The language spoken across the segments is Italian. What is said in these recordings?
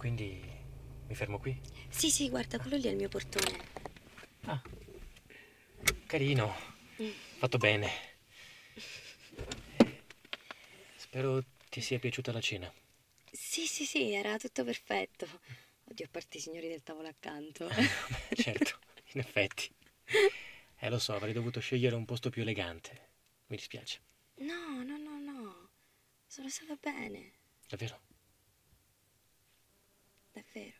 Quindi mi fermo qui? Sì, sì, guarda, quello lì è il mio portone. Ah, carino. Fatto bene. Spero ti sia piaciuta la cena. Sì, sì, sì, era tutto perfetto. Oddio, a parte i signori del tavolo accanto. certo, in effetti. Eh, lo so, avrei dovuto scegliere un posto più elegante. Mi dispiace. No, no, no, no. Sono stata bene, Davvero? Davvero. Buonanotte.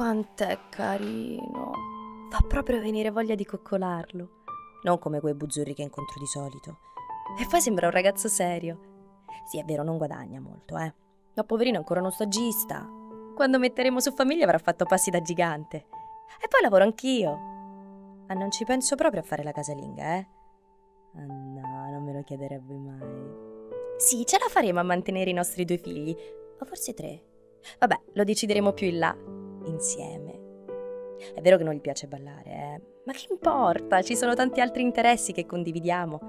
Quant'è carino. Fa proprio venire voglia di coccolarlo. Non come quei buzzurri che incontro di solito. E poi sembra un ragazzo serio. Sì, è vero, non guadagna molto, eh. Ma poverino è ancora uno stagista. Quando metteremo su famiglia avrà fatto passi da gigante. E poi lavoro anch'io. Ma non ci penso proprio a fare la casalinga, eh. Ah no, non me lo chiederebbe mai. Sì, ce la faremo a mantenere i nostri due figli. O forse tre. Vabbè, lo decideremo più in là insieme. È vero che non gli piace ballare, eh? ma che importa? Ci sono tanti altri interessi che condividiamo.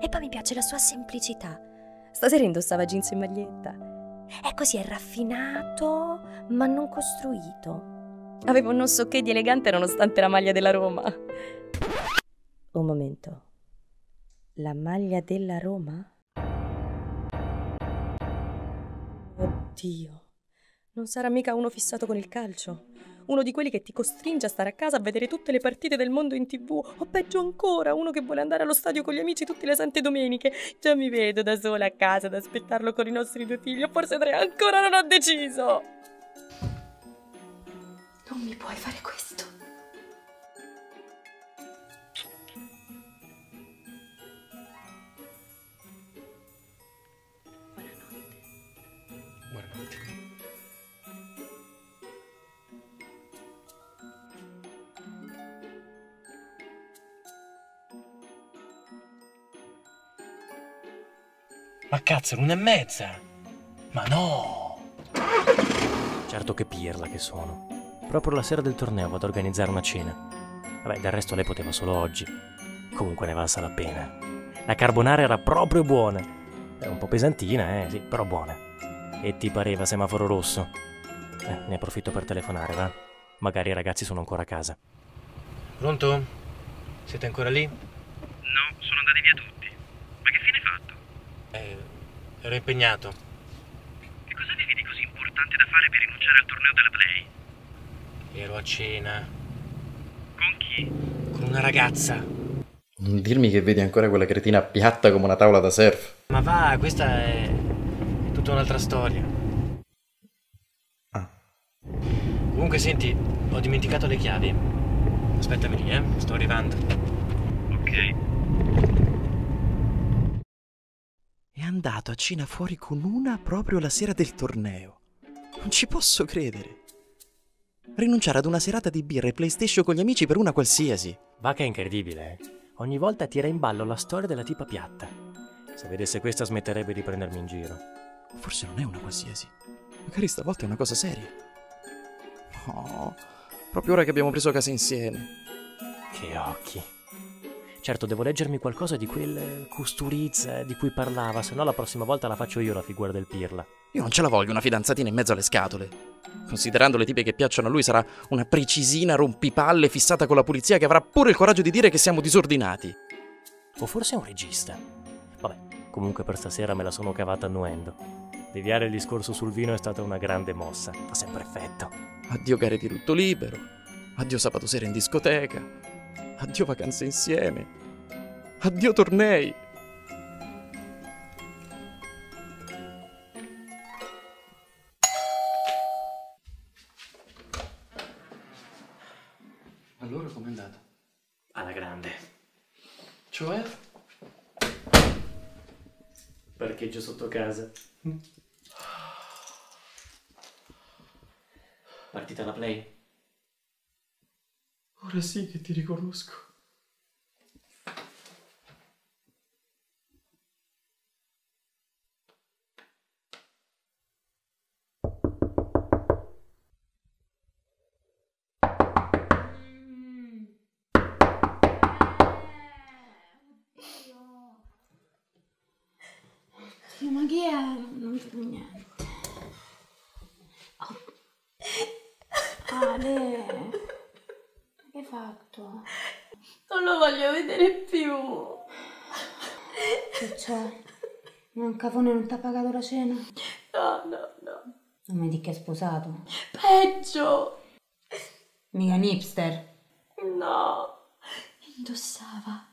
E poi mi piace la sua semplicità. Stasera indossava jeans e maglietta. È così, è raffinato, ma non costruito. Aveva un non so che di elegante nonostante la maglia della Roma. Un momento. La maglia della Roma? Oddio. Non sarà mica uno fissato con il calcio? Uno di quelli che ti costringe a stare a casa a vedere tutte le partite del mondo in tv? O peggio ancora, uno che vuole andare allo stadio con gli amici tutte le sante domeniche? Già mi vedo da sola a casa ad aspettarlo con i nostri due figli, o forse tre, ancora non ho deciso! Non mi puoi fare questo. Ma cazzo, l'una e mezza! Ma no! Certo che pirla che sono. Proprio la sera del torneo vado a organizzare una cena. Vabbè, del resto lei poteva solo oggi. Comunque ne valsa la pena. La carbonara era proprio buona. È un po' pesantina, eh, sì, però buona. E ti pareva semaforo rosso? Eh, ne approfitto per telefonare, va? Magari i ragazzi sono ancora a casa. Pronto? Siete ancora lì? No, sono andati via tutti. Ma che fine hai fatto? Eh, ero impegnato. Che cosa avevi di così importante da fare per rinunciare al torneo della Play? Ero a cena Con chi? con una ragazza. Non dirmi che vedi ancora quella cretina piatta come una tavola da surf. Ma va, questa è, è tutta un'altra storia. Ah. Comunque, senti, ho dimenticato le chiavi. Aspettami lì, eh. Sto arrivando. Ok. Andato a cena fuori con una proprio la sera del torneo. Non ci posso credere. Rinunciare ad una serata di birra e PlayStation con gli amici per una qualsiasi. Va che è incredibile, eh. Ogni volta tira in ballo la storia della tipa piatta. Se vedesse questa smetterebbe di prendermi in giro. Forse non è una qualsiasi. Magari stavolta è una cosa seria. Oh, proprio ora che abbiamo preso casa insieme. Che occhi. Certo, devo leggermi qualcosa di quel Custurizza di cui parlava, se no la prossima volta la faccio io la figura del pirla. Io non ce la voglio una fidanzatina in mezzo alle scatole. Considerando le tipe che piacciono a lui, sarà una precisina rompipalle fissata con la pulizia che avrà pure il coraggio di dire che siamo disordinati. O forse è un regista. Vabbè, comunque per stasera me la sono cavata annuendo. Deviare il discorso sul vino è stata una grande mossa. Fa sempre effetto. Addio gare di tutto libero. Addio sabato sera in discoteca. Addio vacanze insieme. Addio tornei. Allora com'è andata? Alla grande. Cioè? Parcheggio sotto casa. Mm. Partita la play? Ora sì che ti riconosco. Ma chi è? Non so niente. Fatto? Non lo voglio vedere più. Che c'è? Un cafone non ti ha pagato la cena? No, no, no. Non mi dici che è sposato? Peggio. Mica un hipster. No. Indossava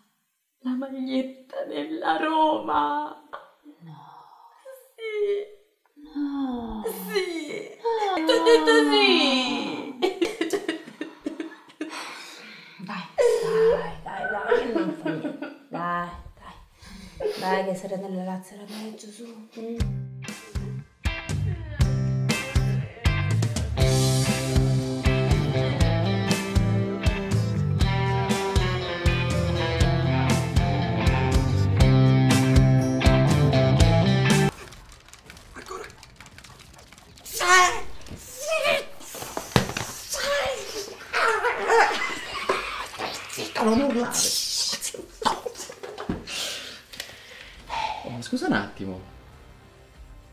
la maglietta della Roma. No. Sì. No. Sì. Ti ho detto sì. Dai, dai, dai, dai, che non fa niente. Dai, dai. Che sarà delle razze era peggio, su. Mm. non urlare! Oh, ma scusa un attimo.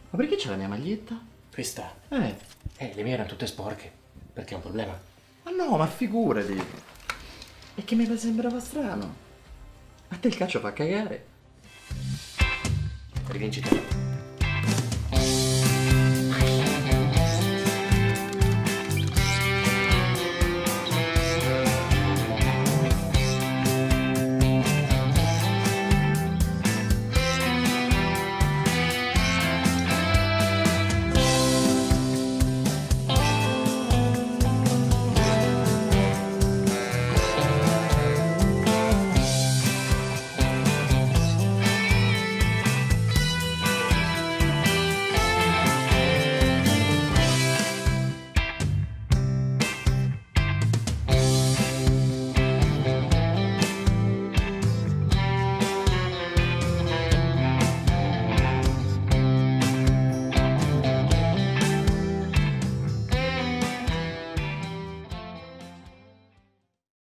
Ma perché c'è la mia maglietta? Questa? Eh, Eh, le mie erano tutte sporche. Perché è un problema? ma no, ma figurati. È che mi sembrava strano. A te il calcio fa cagare. Rivincita.